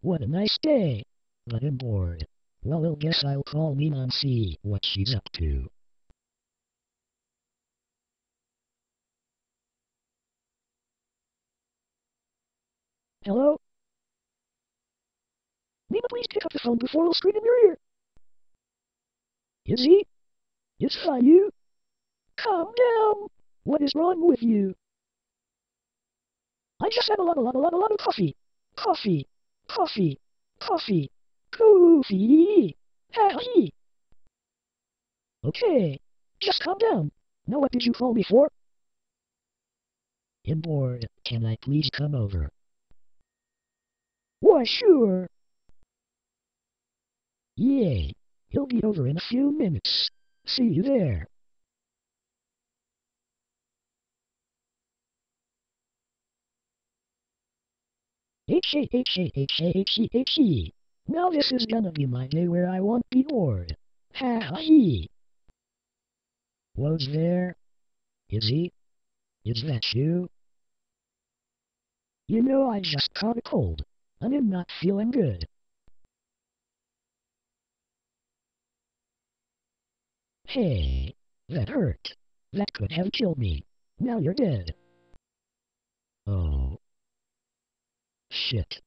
what a nice day. But I'm bored. Well, I guess I'll call Nina and see what she's up to. Hello? Nina, please pick up the phone before I'll scream in your ear. Izzy? Is I you? Calm down. What is wrong with you? I just had a lot, a lot, a lot, a lot of coffee. Coffee. Coffee. Coffee. Coffee. Hey. Okay. Just calm down. Now what did you call me for? I'm. Can I please come over? Why, sure. Yay. He'll be over in a few minutes. See you there. H-A, H-A, H-A, H-E, H-E. Now this is gonna be my day where I won't be bored. Ha-ha-he. Was there? Izzy? Is that you? You know I just caught a cold. and I'm not feeling good. Hey, that hurt. That could have killed me. Now you're dead. Shit.